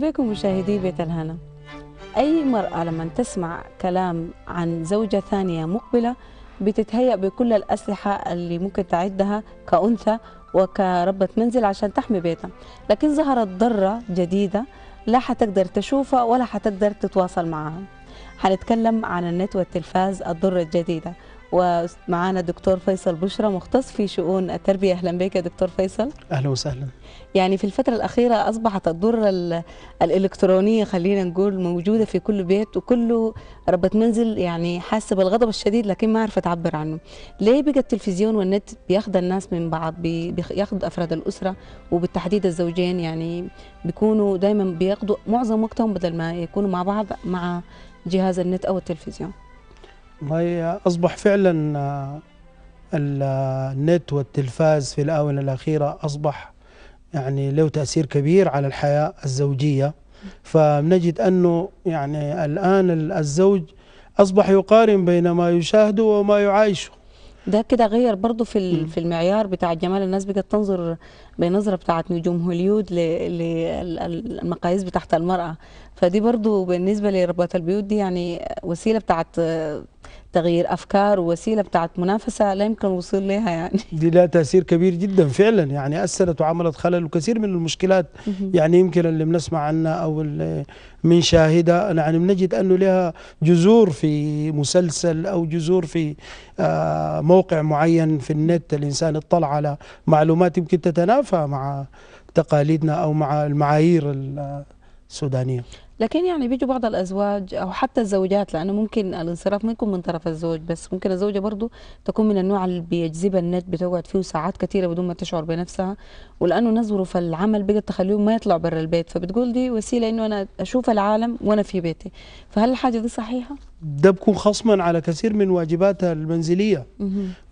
بكم مشاهدي بيت الهنا. أي مرأة لما تسمع كلام عن زوجة ثانية مقبلة بتتهيأ بكل الأسلحة اللي ممكن تعدها كأنثى وكربة منزل عشان تحمي بيتها. لكن ظهرت ضرة جديدة لا حتقدر تشوفها ولا حتقدر تتواصل معها. حنتكلم عن النت والتلفاز الضرة الجديدة. ومعانا دكتور فيصل بشرى مختص في شؤون التربية. أهلا بك يا دكتور فيصل. أهلا وسهلا. يعني في الفترة الأخيرة أصبحت الضرة ال- الإلكترونية خلينا نقول موجودة في كل بيت وكل ربة منزل يعني حاسة بالغضب الشديد لكن ما عارفة تعبر عنه. ليه بقى التلفزيون والنت بياخد الناس من بعض بي- بياخد أفراد الأسرة؟ وبالتحديد الزوجين يعني بيكونوا دايما بياخدوا معظم وقتهم بدل ما يكونوا مع بعض مع جهاز النت أو التلفزيون. والله أصبح فعلا آه، آه، النت والتلفاز في الآونة الأخيرة أصبح يعني له تأثير كبير على الحياة الزوجية. فنجد أنه يعني الآن ال- الزوج أصبح يقارن بين ما يشاهده وما يعايشه. ده كده غير برضه في. في المعيار بتاع الجمال الناس بقت تنظر بنظرة بتاعت نجوم هوليود للمقاييس بتاعت المرأة. فدي برضه بالنسبة لربات البيوت دي يعني وسيلة بتاعت تغيير أفكار ووسيلة بتاعت منافسة لا يمكن الوصول لها يعني. دي لها تأثير كبير جدا فعلا. يعني أثرت وعملت خلل وكثير من المشكلات. يعني يمكن اللي بنسمع عنها أو اللي بنشاهدها يعني بنجد أنه لها جذور في مسلسل أو جذور في آه، موقع معين في النت الإنسان اطلع على معلومات يمكن تتنافى مع تقاليدنا أو مع المعايير السودانية. لكن يعني بيجوا بعض الأزواج أو حتى الزوجات لأنه ممكن الانصراف ما يكون من طرف الزوج بس ممكن الزوجة برضو تكون من النوع اللي بيجذبها النت بتقعد فيه ساعات كثيرة بدون ما تشعر بنفسها ولأنه نظره في العمل بقت تخليهم ما يطلعوا برا البيت فبتقول دي وسيلة إنه أنا أشوف العالم وأنا في بيتي فهل الحاجة دي صحيحة؟ ده بكون خصما على كثير من واجباتها المنزلية.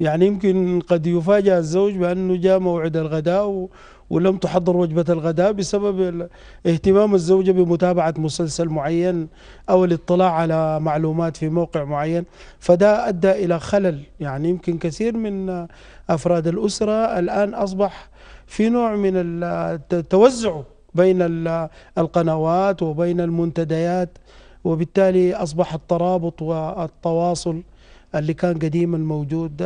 يعني يمكن قد يفاجأ الزوج بأنه جاء موعد الغداء و- ولم تحضر وجبة الغداء بسبب اهتمام الزوجة بمتابعة مسلسل معين أو الاطلاع على معلومات في موقع معين. فده أدى إلى خلل. يعني يمكن كثير من أفراد الأسرة الآن أصبح في نوع من التوزع بين ال- القنوات وبين المنتديات. وبالتالي أصبح الترابط والتواصل اللي كان قديما موجود.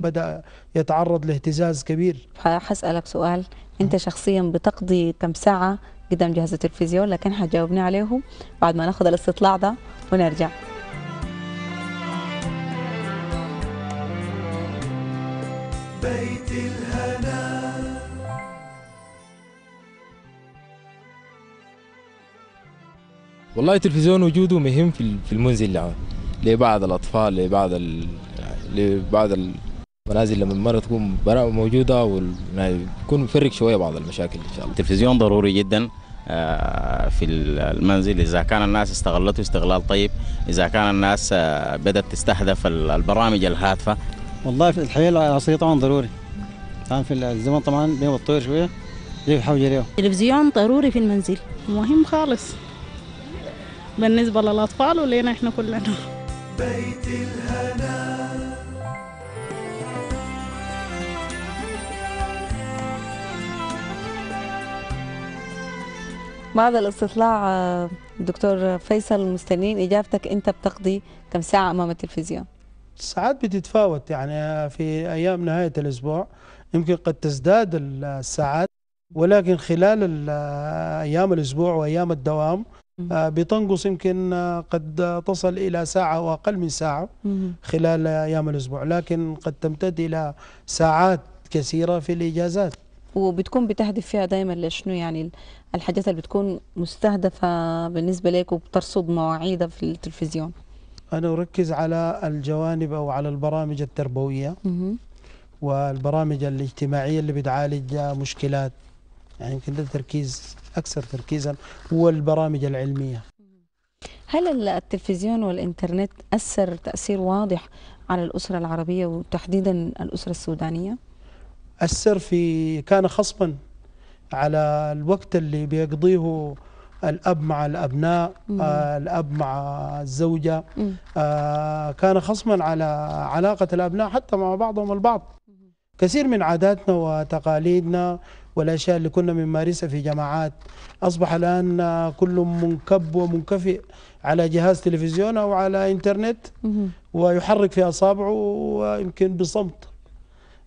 بدأ يتعرض لاهتزاز كبير. حسألك سؤال. أنت شخصيا بتقضي كم ساعة قدام جهاز التلفزيون؟ لكن حجاوبني عليه بعد ما ناخذ الاستطلاع ده ونرجع. بيت والله التلفزيون وجوده مهم في في المنزل يعني. لبعض الأطفال لبعض ال... لبعض المنازل لما المرة تكون برا موجودة وال... يعني يكون مفرق شوية بعض المشاكل إن شاء الله. التلفزيون ضروري جدا آه، في المنزل. إذا كان الناس استغلته استغلال طيب. إذا كان الناس آه، بدأت تستهدف ال- البرامج الهادفة. والله في الحياة العصرية طبعا ضروري. طبعا في الزمن طبعا بيتطور شوية ليه حوجة ليه التلفزيون ضروري في المنزل. مهم خالص. بالنسبة للأطفال ولينا إحنا كلنا. بيت الهنا. بعد الاستطلاع دكتور فيصل مستنين إجابتك أنت بتقضي كم ساعة أمام التلفزيون؟ ساعات بتتفاوت يعني في أيام نهاية الأسبوع يمكن قد تزداد الساعات ولكن خلال ال- أيام الأسبوع وأيام الدوام بتنقص يمكن آه، قد تصل إلى ساعة وأقل من ساعة خلال أيام الأسبوع لكن قد تمتد إلى ساعات كثيرة في الإجازات. وبتكون بتهدف فيها دايما لشنو؟ يعني الحاجات اللي بتكون مستهدفة بالنسبة لك وبترصد مواعيدها في التلفزيون. أنا أركز على الجوانب أو على البرامج التربوية. والبرامج الاجتماعية اللي بتعالج مشكلات يعني يمكن ده تركيز أكثر تركيزا هو البرامج العلمية هل ال- التلفزيون والإنترنت أثر تأثير واضح على الأسرة العربية وتحديدا الأسرة السودانية؟ أثر في كان خصما على الوقت اللي بيقضيه الأب مع الأبناء مم. آه الأب مع الزوجة مم. آه كان خصما على علاقة الأبناء حتى مع بعضهم البعض كثير من عاداتنا وتقاليدنا والاشياء اللي كنا بنمارسها في جماعات. أصبح الآن آه، كل منكب ومنكفئ على جهاز تلفزيون أو على إنترنت مهم. ويحرك في أصابعه ويمكن بصمت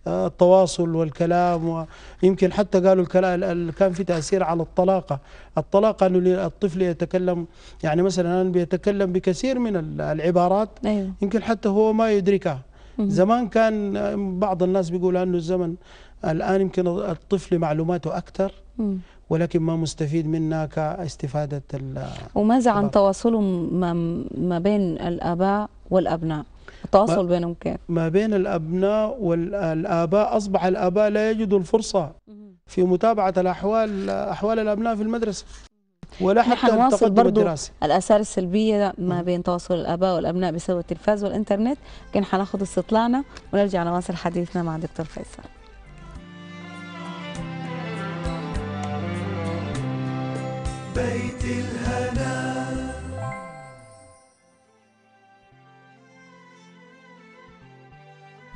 آه، التواصل والكلام. ويمكن حتى قالوا الكلام ال- كان في تأثير على الطلاقة، الطلاقة انه الطفل يتكلم يعني مثلا بيتكلم بكثير من ال- العبارات أيوه. يمكن حتى هو ما يدركها. زمان كان بعض الناس بيقول أنه الزمن الآن يمكن الطفل معلوماته أكثر مم. ولكن ما مستفيد منها كاستفادة ال- وماذا عن. تواصلهم ما, بين الآباء والأبناء؟ التواصل بينهم كيف؟ ما بين الأبناء والاباء أصبح الآباء لا يجدوا الفرصة في متابعة الأحوال أحوال الأبناء في المدرسة ولا حتى نواصل التقدم برضو الدراسي. الآثار السلبية ما بين تواصل الآباء والأبناء بسبب التلفاز والإنترنت. كان حناخذ استطلاعنا ونرجع نواصل حديثنا مع دكتور فيصل. بيت الهنا.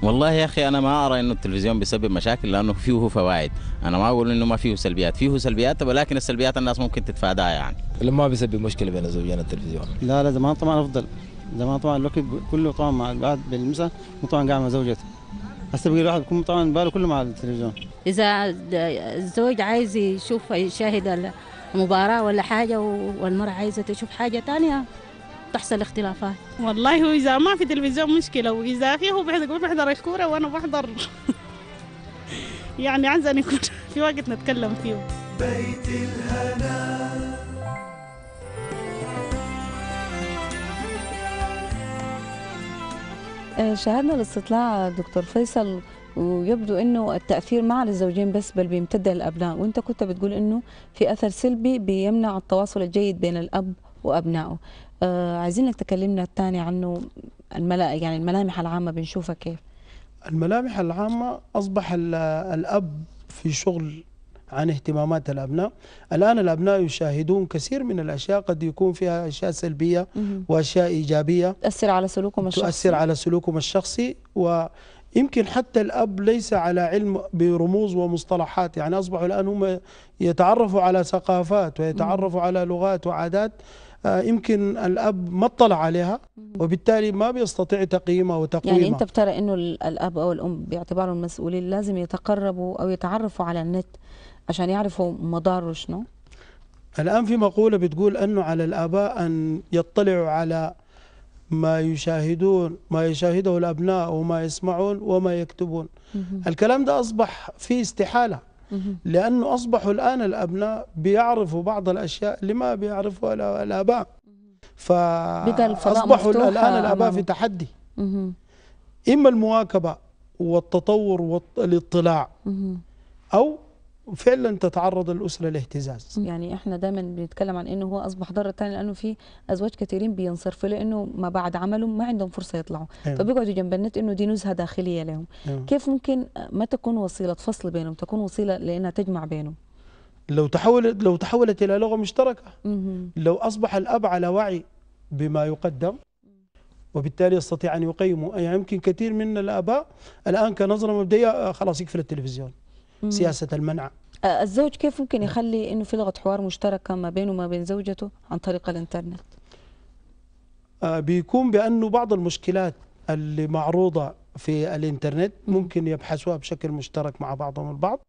والله يا أخي أنا ما أرى إنه التلفزيون بيسبب مشاكل لأنه فيه فوائد. أنا ما أقول إنه ما فيه سلبيات. فيه سلبيات ولكن السلبيات الناس ممكن تتفاداها يعني. لما بيسبب مشكلة بين الزوجين التلفزيون. لا لا زمان طبعا أفضل. زمان طبعا الوقت كله طبعا مع الواحد بالمسا طبعا قاعد مع زوجته. هسه بقي الواحد بيكون طبعا باله كله مع التلفزيون. إذا الزوج عايز يشوف يشاهد المباراة ولا حاجة والمرأة عايزة تشوف حاجة تانية تحصل اختلافات. والله هو إذا ما في تلفزيون مشكلة وإذا في هو بيحضر بيحضر الكورة وأنا بحضر. يعني عايزة أن يكون في وقت نتكلم فيه. بيت الهنا. آه، شاهدنا الاستطلاع دكتور فيصل ويبدو إنه التأثير مع الزوجين بس بل بيمتد للأبناء. وأنت كنت بتقول إنه في أثر سلبي بيمنع التواصل الجيد بين الأب وأبنائه. آه عايزينك تكلمنا الثاني عنه الملا يعني الملامح العامة بنشوفها كيف. الملامح العامة أصبح ال- الأب في شغل عن اهتمامات الأبناء. الآن الأبناء يشاهدون كثير من الأشياء قد يكون فيها أشياء سلبية. وأشياء إيجابية. تاثر على سلوكهم الشخصي. تؤثر على سلوكهم الشخصي ويمكن حتى الأب ليس على علم برموز ومصطلحات يعني أصبحوا الآن هم يتعرفوا على ثقافات ويتعرفوا على لغات وعادات آه، يمكن الأب ما اطلع عليها وبالتالي ما بيستطيع تقييمها وتقويمها يعني أنت بترى إنه ال- الأب أو الأم باعتبارهم المسؤولين لازم يتقربوا أو يتعرفوا على النت عشان يعرفوا مضاره شنو؟ الآن في مقولة بتقول أنه على الآباء أن يطلعوا على ما يشاهدون ما يشاهده الأبناء وما يسمعون وما يكتبون. الكلام ده أصبح فيه استحالة. لأنه أصبحوا الآن الأبناء بيعرفوا بعض الأشياء اللي ما بيعرفوها الآ- الآباء فأصبحوا الآن الآباء. في تحدي. إما المواكبة والتطور والاطلاع. أو فعلا تتعرض الأسرة لاهتزاز يعني إحنا دائما بنتكلم عن إنه هو أصبح ضرر تاني لأنه في أزواج كثيرين بينصرفوا لأنه ما بعد عملهم ما عندهم فرصة يطلعوا. أيوة. فبيقعدوا جنب النت إنه دي نزهة داخلية لهم. أيوة. كيف ممكن ما تكون وسيلة فصل بينهم تكون وسيلة لإنها تجمع بينهم؟ لو تحولت لو تحولت إلى لغة مشتركة. مهم. لو أصبح الأب على وعي بما يقدم وبالتالي يستطيع أن يقيمه. يعني يمكن كثير من الآباء الآن كنظرة مبدئية آه، خلاص يقفل التلفزيون. مهم. سياسة المنع. الزوج كيف ممكن يخلي إنه في لغة حوار مشتركة ما بينه وما بين زوجته عن طريق الإنترنت؟ بيكون بأنه بعض المشكلات اللي معروضة في الإنترنت ممكن يبحثوها بشكل مشترك مع بعضهم البعض.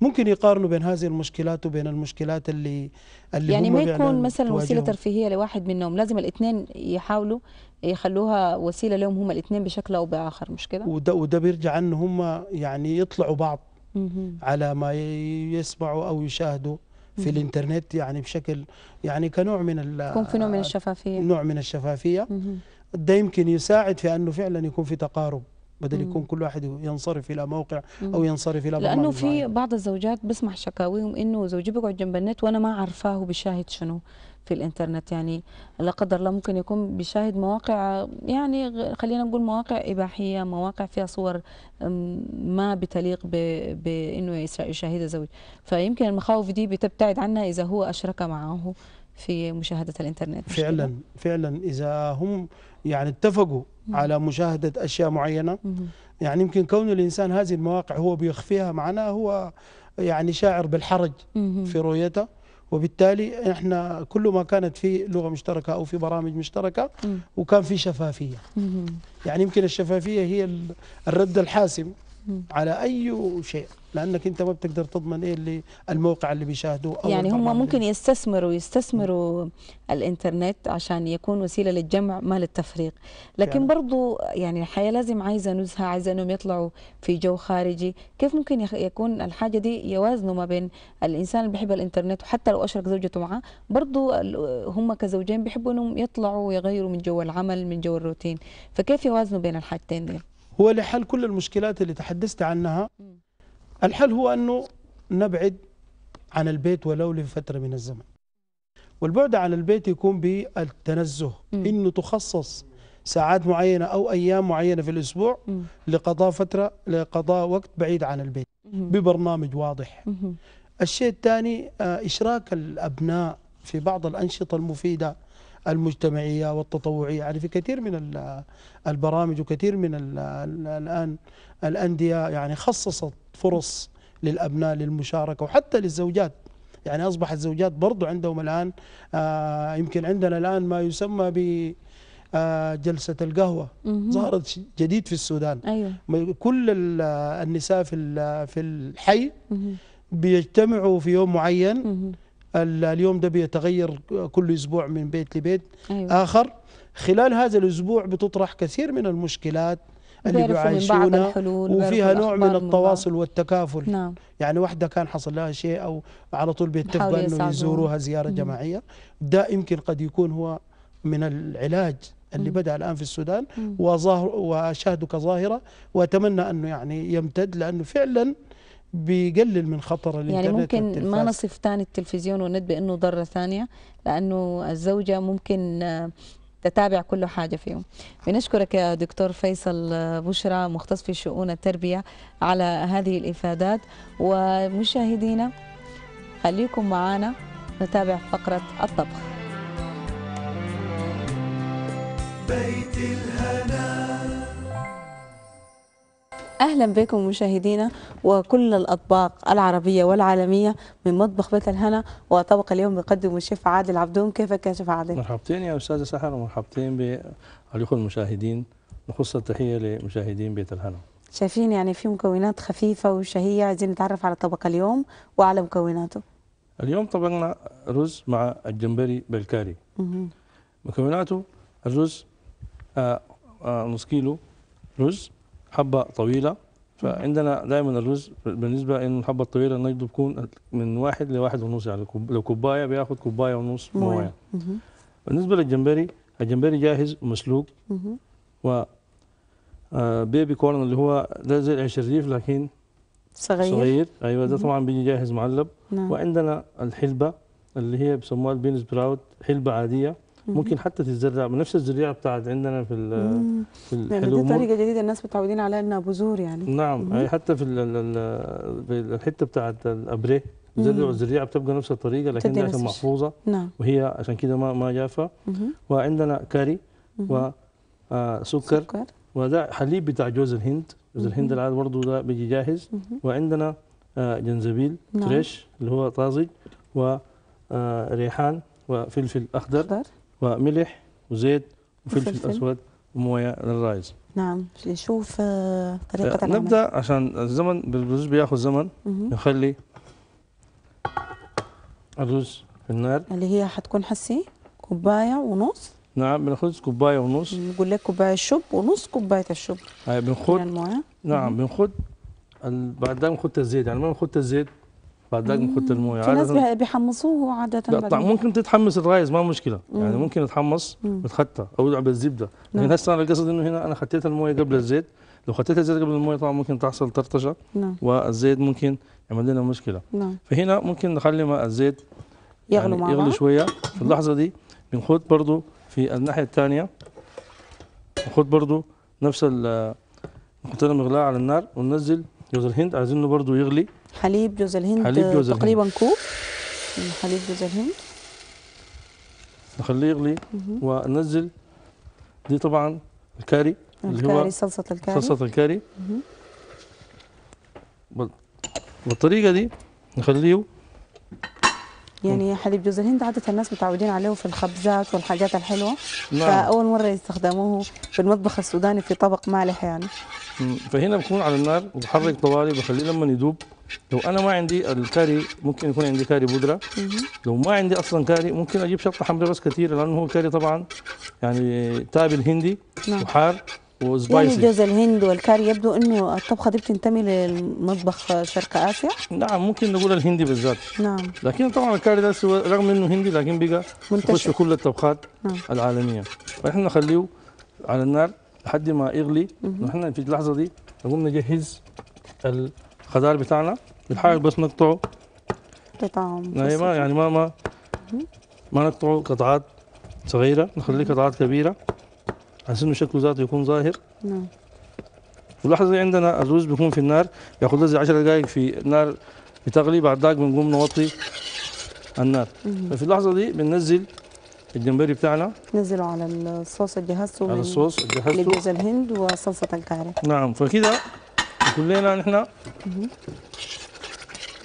ممكن يقارنوا بين هذه المشكلات وبين المشكلات اللي اللي يعني ما يكون مثلا وسيلة. ترفيهية لواحد منهم لازم الاثنين يحاولوا يخلوها وسيلة لهم هم الاثنين بشكل أو بآخر مش كده؟ وده وده بيرجع أن هم يعني يطلعوا بعض. على ما يسمعوا أو يشاهدوا في الإنترنت يعني بشكل يعني كنوع من ال- يكون في نوع من الشفافية نوع من الشفافية مهم. ده يمكن يساعد في أنه فعلا يكون في تقارب بدل. يكون كل واحد ينصرف إلى موقع. أو ينصرف إلى لأنه برنامج في معين. بعض الزوجات بسمع شكاويهم إنه زوجي بيقعد جنب النت وأنا ما عارفاه هو بيشاهد شنو في الإنترنت يعني لا قدر الله ممكن يكون بيشاهد مواقع يعني خلينا نقول مواقع إباحية مواقع فيها صور ما بتليق ب- بإنه يس- يشاهدها زوج فيمكن المخاوف دي بتبتعد عنها إذا هو أشرك معه في مشاهدة الإنترنت مش فعلا فعلا إذا هم يعني اتفقوا على مشاهدة أشياء معينة كده؟ مهم. يعني يمكن كون الإنسان هذه المواقع هو بيخفيها معناه هو يعني شاعر بالحرج مهم. في رؤيته وبالتالي إحنا كل ما كانت في لغة مشتركة أو في برامج مشتركة. وكان في شفافية. يعني يمكن الشفافية هي ال- الرد الحاسم. على أي شيء لأنك أنت ما بتقدر تضمن إيه اللي الموقع اللي بيشاهدوه أو يعني هم ممكن اللي- يستثمروا يستثمروا الإنترنت عشان يكون وسيلة للجمع ما للتفريق. لكن فعلا. برضو يعني الحياة لازم عايزة نزهة عايزة إنهم يطلعوا في جو خارجي. كيف ممكن يكون الحاجة دي يوازنوا ما بين الإنسان اللي بيحب الإنترنت وحتى لو اشرك زوجته معاه برضو هم كزوجين بيحبوا إنهم يطلعوا ويغيروا من جو العمل من جو الروتين. فكيف يوازنوا بين الحاجتين دي؟ هو لحل كل المشكلات اللي تحدثت عنها الحل هو أنه نبعد عن البيت ولو لفترة من الزمن والبعد عن البيت يكون بالتنزه. إنه تخصص ساعات معينة أو أيام معينة في الأسبوع. لقضاء فترة لقضاء وقت بعيد عن البيت. ببرنامج واضح. الشيء الثاني آه، إشراك الأبناء في بعض الأنشطة المفيدة المجتمعية والتطوعية. يعني في كثير من ال- البرامج وكثير من ال- ال- الآن الأندية يعني خصصت فرص للأبناء للمشاركة وحتى للزوجات. يعني أصبح الزوجات برضو عندهم الآن آه، يمكن عندنا الآن ما يسمى ب آه، جلسة القهوة. ظهرت جديد في السودان. ما- كل ال- النساء في في الحي. بيجتمعوا في يوم معين. اليوم ده بيتغير كل أسبوع من بيت لبيت أيوه آخر خلال هذا الأسبوع بتطرح كثير من المشكلات اللي من الحلول وفيها نوع من. التواصل والتكافل نعم يعني واحدة كان حصل لها شيء أو على طول بيتفقوا يساعدوها. يزوروها زيارة مم. جماعية ده يمكن قد يكون هو من العلاج اللي مم. بدأ الآن في السودان. وظاهر واشاهده كظاهره وأتمنى أنه يعني يمتد لأنه فعلا بيقلل من خطر الإنترنت يعني ممكن ما والتلفاز. نصف تاني التلفزيون والنت بانه ضرة ثانية لأنه الزوجة ممكن آه، تتابع كل حاجة فيهم. بنشكرك يا دكتور فيصل آه، بشرى مختص في شؤون التربية على هذه الإفادات. ومشاهدينا خليكم معنا نتابع فقرة الطبخ. بيت الهنا. أهلا بكم مشاهدينا وكل الأطباق العربية والعالمية من مطبخ بيت الهنا وطبق اليوم بقدم الشيف عادل عبدون كيفك يا شيف عادل؟ مرحبتين يا أستاذة سحر ومرحبتين بالاخوه المشاهدين نخص التحية لمشاهدين بيت الهنا شايفين يعني في مكونات خفيفة وشهية عايزين نتعرف على طبق اليوم وعلى مكوناته. اليوم طبقنا رز مع الجمبري بالكاري. مكوناته الرز آه آه نص كيلو رز حبة طويلة فعندنا دائما الرز بالنسبة إن الحبة الطويلة نجده بكون من واحد لواحد ونص يعني لو كوباية بياخد كوباية ونص موية. بالنسبة للجمبري الجمبري جاهز ومسلوق مهم. و آه، baby corn اللي هو ده زي العيش الريف لكن صغير, صغير أيوه ده. طبعا بيجي جاهز معلب نعم. وعندنا الحلبة اللي هي بيسموها ال bean sprout حلبة عادية. ممكن حتى تتزرع بنفس الزريعة بتاعت عندنا في. في يعني الحلو دي طريقة جديدة الناس متعودين عليها إنها بذور يعني. نعم. هي حتى في ال- ال- ال- في الحتة بتاعت الابريه زرعوا مم. الزريعة بتبقى نفس الطريقة لكن نفس عشان. محفوظة نعم. وهي عشان كده ما ما جافة. وعندنا كاري. وسكر سكر. وده حليب بتاع جوز الهند جوز الهند مهم. العادي برضه ده بيجي جاهز. وعندنا آه، جنزبيل نعم. fresh اللي هو طازج وريحان وفلفل أخضر أخضر. وملح وزيت وفلفل وفلفل. أسود وموية لل rice. نعم نشوف آه، طريقة العمل. نبدأ عشان الزمن بالرز بياخذ زمن. نخلي الرز في النار. اللي هي حتكون حسي كوباية ونص. نعم بناخذ كوباية ونص. نقول لك كوباية شب ونص كوباية الشب هاي من بنخد نعم بنخد بعد ذاك بنخد الزيت. يعني ما بنخد الزيت بعد ذاك بنخد الموية. في ناس عادة- بيح- بيحمصوه عادة لا طبعا بعدين. ممكن تتحمس الرايز ما مشكلة. يعني مم. ممكن يتحمص مم. بتخطى أو يلعب بالزبدة. نعم. لكن هسه أنا القصد إنه هنا أنا خطيت الموية قبل الزيت. لو خطيت الزيت قبل الموية طبعا ممكن تحصل طرطشة. نعم. والزيت ممكن يعمل لنا مشكلة. نعم. فهنا ممكن نخلي ما الزيت يغلو مع يغلي بعض. شوية. في اللحظة دي بنخد برضو في الناحية الثانية نخد برضو نفس ال نحط لنا مغلاء على النار وننزل. جوز الهند عايزينه برضو يغلي. حليب جوز الهند حليب جوز تقريبا كوب. من حليب جوز الهند. نخليه يغلي. وننزل. دي طبعا الكاري اللي هو الكاري صلصة الكاري. صلصة الكاري. بالطريقة دي نخليه. يعني حليب جوز الهند عادة الناس متعودين عليه في الخبزات والحاجات الحلوة. نعم. فأول مرة يستخدموه في المطبخ السوداني في طبق مالح يعني. فهنا بكون على النار وبحرك طوالي بخليه لما يدوب لو أنا ما عندي الكاري ممكن يكون عندي كاري بودرة. لو ما عندي أصلا كاري ممكن أجيب شطة حمراء بس كثيرة لأنه هو الكاري طبعا يعني تابل هندي نعم. وحار يعني و spicy. جوز الهند والكاري يبدو إنه الطبخة دي بتنتمي للمطبخ شرق آسيا؟ نعم ممكن نقول الهندي بالذات. نعم. لكن طبعا الكاري ده سوى رغم إنه هندي لكن بقى يخش في كل الطبخات نعم. العالمية. فإحنا نخليه على النار لحد ما يغلي. نحن في اللحظة دي نقوم نجهز الخضار بتاعنا بنحاول بس نقطعه. قطع يعني ما يعني ما ما ما نقطعه قطعات صغيرة نخليه قطعات كبيرة عشان إنه شكله ذاته يكون ظاهر. نعم. في اللحظه دي عندنا الرز بيكون في النار يأخذ له زي 10 دقائق في النار بتغلي بعد ذاك بنقوم نوطي النار. مهم. ففي اللحظة دي بننزل الجمبري بتاعنا. نزلوا على الصوص اللي جهزته على الصوص اللي جهزته. لجوز الهند وصلصة الكاري نعم فكده كلنا نحن.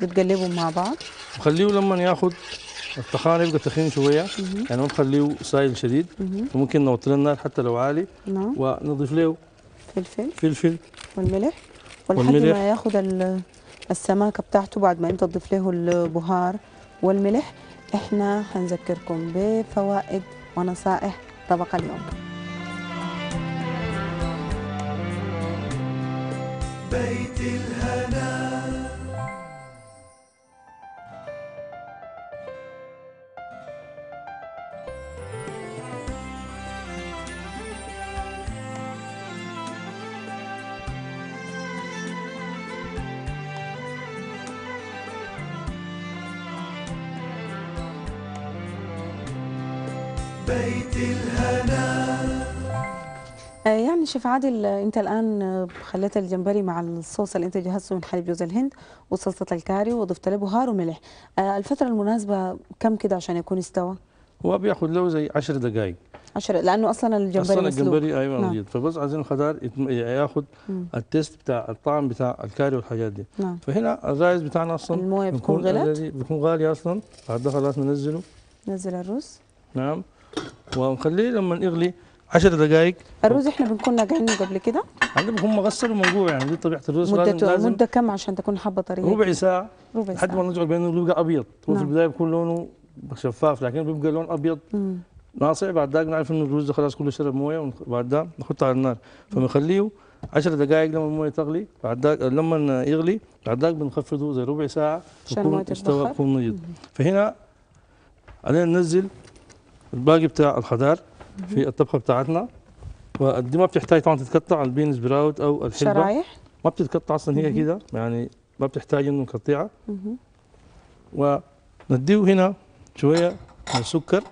بتقلبوا مع بعض. نخليه لما ياخذ الطخان يبقى تخين شوية. يعني ما نخليه سايل شديد. مهم. فممكن نوطي له النار حتى لو عالي. نعم. ونضيف له فلفل. فلفل. والملح. ولحد والملح. ما ياخد ال- السماكة بتاعته بعد ما انت تضيف له البهار والملح. إحنا هنذكركم بفوائد ونصائح طبق اليوم. بيت الهنا شيف عادل انت الآن خليت الجمبري مع الصوص اللي انت جهزته من حليب جوز الهند وصلصة الكاري وضفت له بهار وملح. آه، الفترة المناسبة كم كده عشان يكون استوى؟ هو بياخذ له زي 10 دقائق عشرة لأنه أصلا الجمبري أصلا الجمبري أيوه نعم. موجود فبس عايزين الخضار ياخذ مم. ال taste بتاع الطعم بتاع الكاري والحاجات دي. نعم. فهنا ال rice بتاعنا أصلا الموية بتكون غلت already- بيكون غالي أصلا. بعد ده خلاص ننزله نزل الرز. نعم. ونخليه لما يغلي 10 دقائق. الرز إحنا بنكون ناقعينه قبل كده؟ عندنا بيكون مغسل ومنقوع يعني دي طبيعة الرز. مدته لازم مدة كم عشان تكون حبة طرية؟ ربع ساعة ربع لحد ما نرجع بينه يبقى أبيض. هو في نعم. البداية بيكون لونه شفاف لكن بيبقى لون أبيض. مم. ناصع. بعد ذاك نعرف إنه الرز خلاص كله شرب موية وبعد ذاك نحطه على النار. فبنخليه 10 دقائق لما الموية تغلي. بعد ذاك لما يغلي بعد ذاك بنخفضه زي ربع ساعة عشان يكون استوى يكون نضيف فهنا علينا ننزل الباقي بتاع الخضار. في الطبخة بتاعتنا. ودي ما بتحتاج طبعا تتقطع ال bean sprout أو الحلبة. شرايح. ما بتتقطع أصلا هي كده يعني ما بتحتاج إنه نقطعها. ونديه هنا شوية من السكر.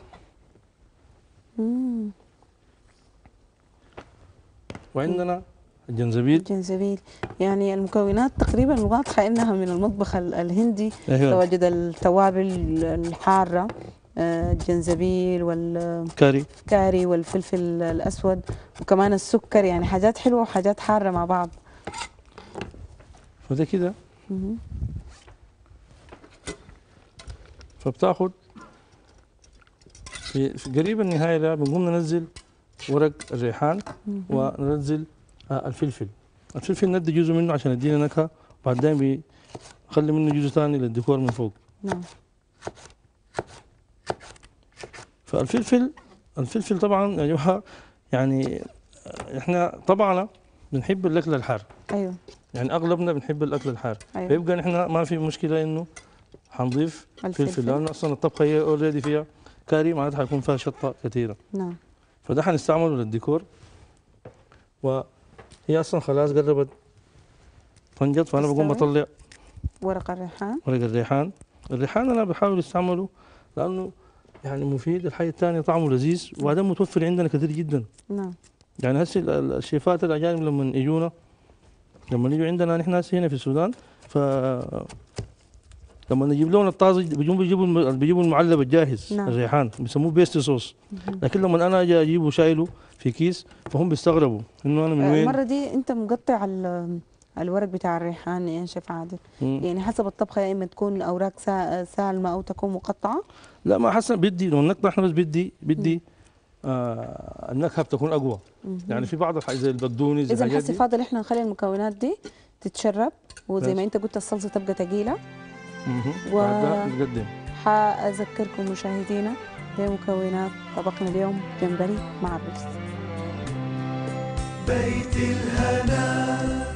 وعندنا الجنزبيل. جنزبيل يعني المكونات تقريبا واضحة إنها من المطبخ ال- الهندي. أيوه. تواجد التوابل الحارة. آه، الجنزبيل والكاري كاري. والفلفل الأسود وكمان السكر يعني حاجات حلوة وحاجات حارة مع بعض. فده كده. فبتاخد في, قريب النهاية ده بنقوم ننزل ورق الريحان. وننزل آه الفلفل. الفلفل ندي جزء منه عشان يدينا نكهة بعدين بنخلي منه جزء ثاني للديكور من فوق. نعم. فالفلفل الفلفل طبعا يا جماعة يعني إحنا طبعا بنحب الأكل الحار. أيوه. يعني أغلبنا بنحب الأكل الحار. أيوه. فيبقى نحن ما في مشكلة إنه حنضيف فلفل الفلفل لأنه أصلا الطبخه هي already فيها كاري معناتها حيكون فيها شطة كثيره نعم. فده حنستعمله للديكور. وهي أصلا خلاص قربت طنجت فأنا بقوم؟ بطلع ورق الريحان. ورق الريحان. الريحان أنا بحاول أستعمله لأنه يعني مفيد الحاجة الثانية طعمه لذيذ وبعدين متوفر عندنا كثير جدا. نعم. يعني هسه ال- ال- الشيفات الأجانب لما يجونا لما يجوا عندنا نحن هسه هنا في السودان ف لما نجيب لهم الطازج بيجيبوا الم- بيجيبوا المعلب الجاهز نعم. الريحان بيسموه بيست صوص لكن لما أنا أجي أجيبه شايله في كيس فهم بيستغربوا إنه أنا من وين؟ المرة دي أنت مقطع ال- الورق بتاع الريحان يا شيف عادل مم. يعني حسب الطبخة يا اما تكون اوراق سا- سالمه أو تكون مقطعة؟ لا ما حسن بدي لو نقطع إحنا بس بدي بدي آه النكهة بتكون أقوى. يعني في بعض الحاجات زي البقدونس إذا الحاجات حسي فاضل إحنا نخلي المكونات دي تتشرب وزي ما. أنت قلت الصلصة تبقى ثقيله. و- حأذكركم مشاهدينا بمكونات طبقنا اليوم جمبري مع الرز. بيت الهنا.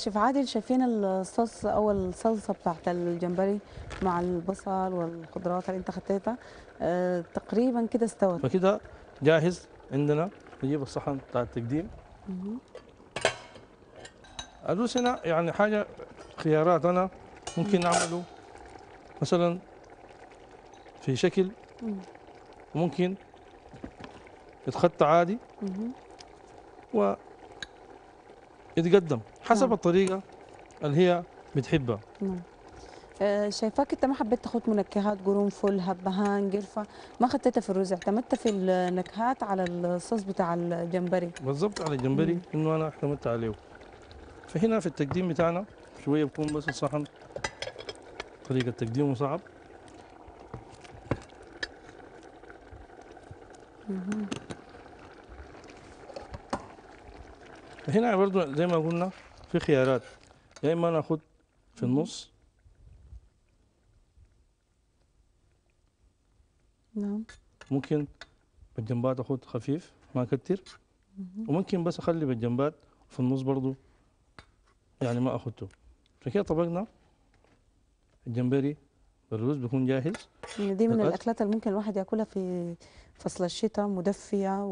شيف عادل شايفين الصوص أو الصلصة بتاعت الجمبري مع البصل والخضروات اللي أنت خطيتها آه، تقريبا كده استوت فكده جاهز عندنا نجيب الصحن بتاع التقديم. الروس هنا يعني حاجة خيارات أنا ممكن أعمله مثلا في شكل مم. ممكن يتخطى عادي. ويتقدم حسب نعم. الطريقة اللي هي بتحبها نعم آه، شايفاك انت ما حبيت تاخد منكهات قرنفل هبهان قرفة ما خدتها في الرز اعتمدت في النكهات على الصوص بتاع الجمبري بالضبط على الجمبري. إنه أنا اعتمدت عليه فهنا في التقديم بتاعنا شوية بكون بس الصحن طريقة تقديمه صعب. هنا برضو زي ما قلنا في خيارات. يا إما ناخد في النص. نعم. ممكن بالجنبات أخد خفيف ما كتر وممكن بس أخلي بالجنبات في النص برضو يعني ما اخدته فكده طبقنا الجمبري بالرز بيكون جاهز. يعني دي من. الأكلات اللي ممكن الواحد ياكلها في فصل الشتاء مدفية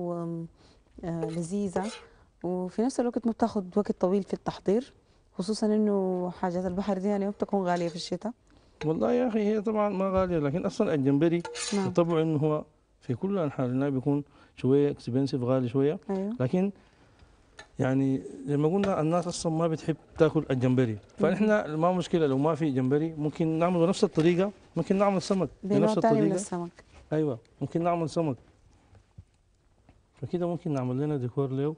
ولذيذه وفي نفس الوقت ما بتاخد وقت طويل في التحضير خصوصا إنه حاجات البحر دي يعني ما بتكون غالية في الشتاء. والله يا أخي هي طبعا ما غالية لكن أصلا الجمبري نعم. بطبعه إنه هو في كل أنحاء الناس بيكون شوية اكسبنسيف غالي شوية. أيوه. لكن يعني زي ما قلنا الناس أصلا ما بتحب تاكل الجمبري. فاحنا ما مشكلة لو ما في جمبري ممكن نعمل بنفس الطريقة ممكن نعمل سمك بنفس الطريقة. السمك. أيوه ممكن نعمل سمك. فكده ممكن نعمل لنا ديكور له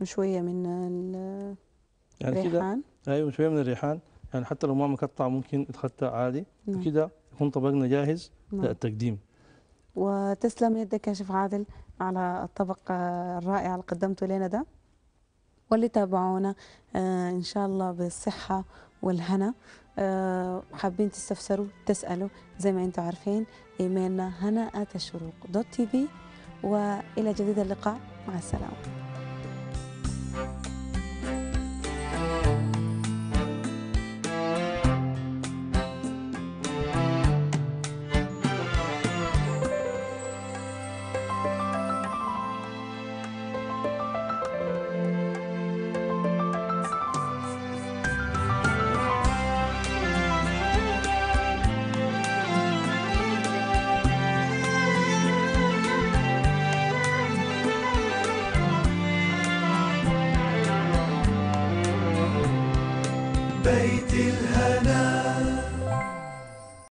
وشويه من يعني كده الريحان. أيوه شوية من الريحان. يعني حتى لو ما مقطع ممكن يتخطى عادي. نعم. كده يكون طبقنا جاهز نعم. للتقديم. وتسلم يدك يا شيف عادل على الطبق الرائع اللي قدمته لنا ده. واللي تابعونا آه، إن شاء الله بالصحة والهنا. آه، حابين تستفسروا تسألوا زي ما أنتم عارفين إيميلنا هنا الشروق دوت تي في. وإلى جديد اللقاء. مع السلامة.